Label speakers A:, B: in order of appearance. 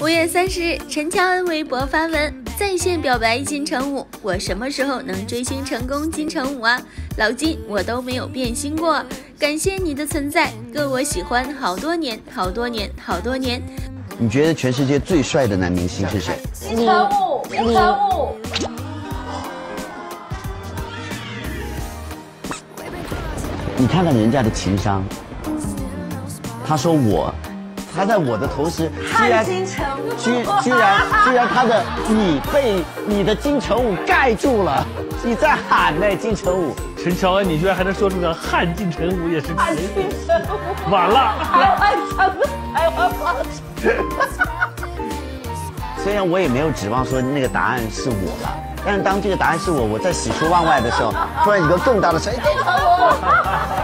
A: 五月三十日，陈乔恩微博发文在线表白金城武：“我什么时候能追星成功？金城武啊，老金，我都没有变心过，感谢你的存在，哥我喜欢好多年，好多年，好多年。”
B: 你觉得全世界最帅的男明星是谁？
C: 金城武，金城武。
B: 你看看人家的情商，他说我。他在我的同时，
C: 居然居
B: 居然居然他的你被你的金城武盖住了，你在喊呢，金城武，
D: 陈乔恩，你居然还能说出个汉金城武也是
C: 汉金城武，
D: 完了，
C: 台湾城，台湾方
B: 虽然我也没有指望说那个答案是我了，但是当这个答案是我，我在喜出望外的时候，突然一个更大的声音，金城武。